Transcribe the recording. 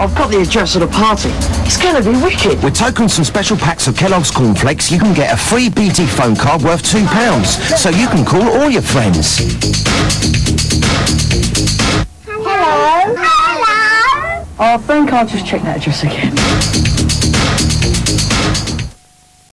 I've got the address of the party. It's going to be wicked. With tokens and special packs of Kellogg's Cornflakes, you can get a free BT phone card worth £2, so you can call all your friends. Hello. Hello. I think I'll just check that address again.